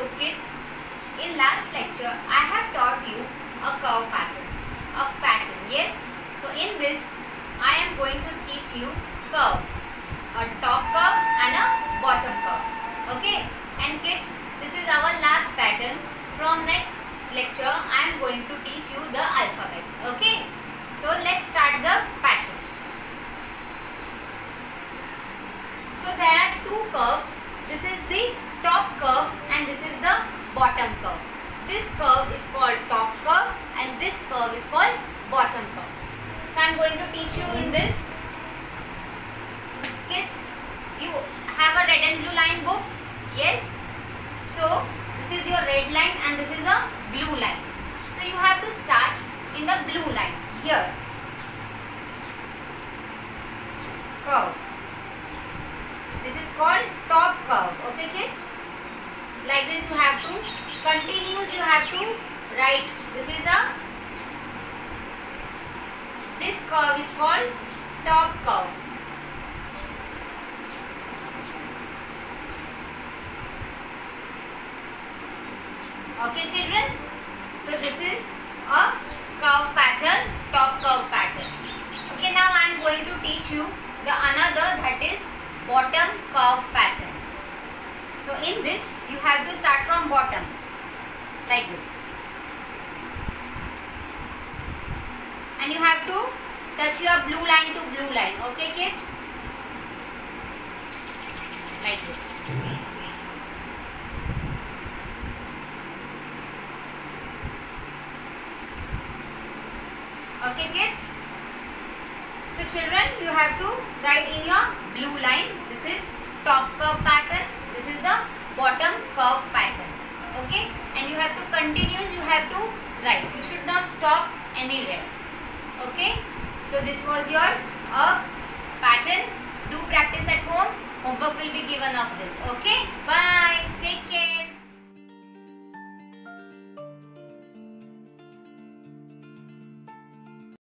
So kids, in last lecture I have taught you a curve pattern. A pattern, yes. So in this I am going to teach you curve. A top curve and a bottom curve. Okay. And kids, this is our last pattern. From next lecture I am going to teach you the alphabets. Okay. So let's start the pattern. So there are two curves. This is the top curve and this is the bottom curve. This curve is called top curve and this curve is called bottom curve. So I am going to teach you in this. Kids, you have a red and blue line book? Yes. So this is your red line and this is a blue line. So you have to start in the blue line here. Curve. This is called top curve. Okay kids? Like this you have to continues you have to write. This is a this curve is called top curve. Okay children? So this is a curve pattern, top curve pattern. Okay now I am going to teach you the another that is bottom curve pattern. So in this you have to start from bottom like this. And you have to touch your blue line to blue line. Okay kids? Like this. Okay kids? So children, you have to write in your blue line. This is top curve pattern. This is the bottom curve pattern. Okay? And you have to continuous, you have to write. You should not stop anywhere. Okay? So this was your uh, pattern. Do practice at home. Homework will be given of this. Okay?